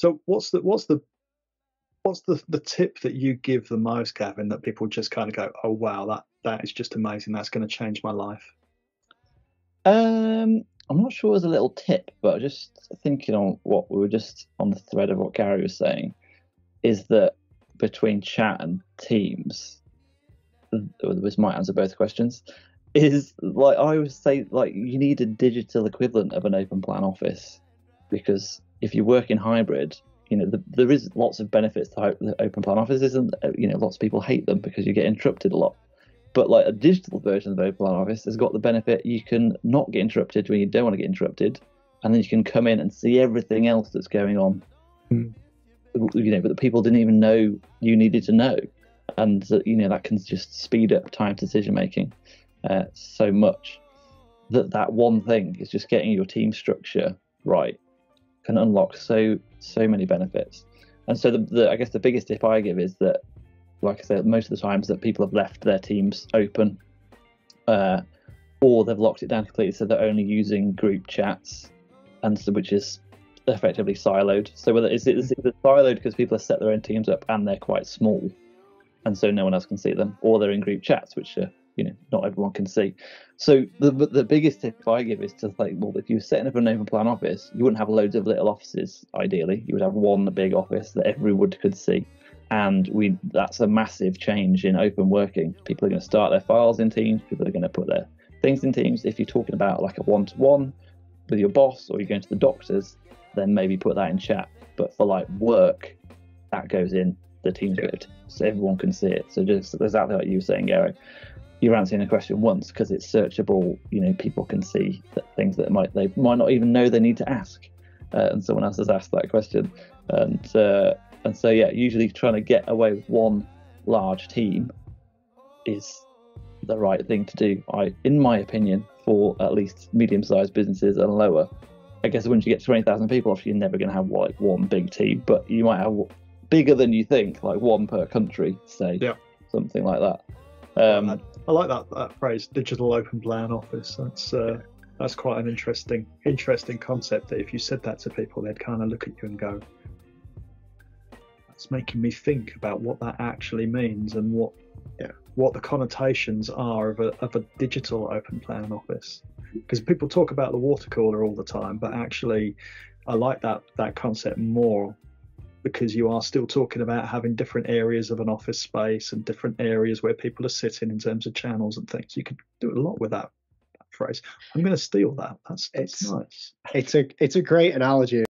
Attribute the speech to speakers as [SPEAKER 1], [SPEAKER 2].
[SPEAKER 1] So what's the what's the what's the the tip that you give the most, Gavin, that people just kind of go, oh wow, that that is just amazing. That's going to change my life.
[SPEAKER 2] Um, I'm not sure as a little tip, but just thinking on what we were just on the thread of what Gary was saying, is that between chat and Teams, this might answer both questions. Is like I always say, like you need a digital equivalent of an open plan office, because if you work in hybrid, you know the, there is lots of benefits to the open plan offices, and you know lots of people hate them because you get interrupted a lot. But like a digital version of Open Plan Office has got the benefit you can not get interrupted when you don't want to get interrupted, and then you can come in and see everything else that's going on. Mm. You know, but the people didn't even know you needed to know, and uh, you know that can just speed up time decision making uh, so much that that one thing is just getting your team structure right can unlock so so many benefits. And so the, the I guess the biggest tip I give is that like I said, most of the times that people have left their teams open, uh, or they've locked it down completely, so they're only using group chats, and so which is effectively siloed. So whether it's, it's, it's siloed because people have set their own teams up and they're quite small, and so no one else can see them, or they're in group chats, which are you know not everyone can see. So the the biggest tip I give is to like, well, if you're setting up an open plan office, you wouldn't have loads of little offices. Ideally, you would have one big office that everyone could see and we that's a massive change in open working. People are going to start their files in Teams. People are going to put their things in Teams. If you're talking about like a one-to-one with your boss, or you're going to the doctors, then maybe put that in chat. But for like work, that goes in the Teams yeah. bit, so everyone can see it. So just exactly like you were saying, Gary, you're answering a question once because it's searchable. You know, people can see things that might they might not even know they need to ask, uh, and someone else has asked that question, and. Uh, and so, yeah, usually trying to get away with one large team is the right thing to do. I, in my opinion, for at least medium-sized businesses and lower. I guess once you get twenty thousand people, obviously you're never going to have like one big team, but you might have bigger than you think, like one per country, say,
[SPEAKER 1] yeah.
[SPEAKER 2] something like that. Um,
[SPEAKER 1] I like that, that phrase, digital open plan office. That's uh, that's quite an interesting interesting concept. That if you said that to people, they'd kind of look at you and go, "That's making me think about what that actually means and what yeah, what the connotations are of a, of a digital open plan office. Because people talk about the water cooler all the time, but actually, I like that that concept more because you are still talking about having different areas of an office space and different areas where people are sitting in terms of channels and things. You could do a lot with that, that phrase. I'm going to steal that. That's, that's
[SPEAKER 3] it's,
[SPEAKER 1] nice.
[SPEAKER 3] It's a it's a great analogy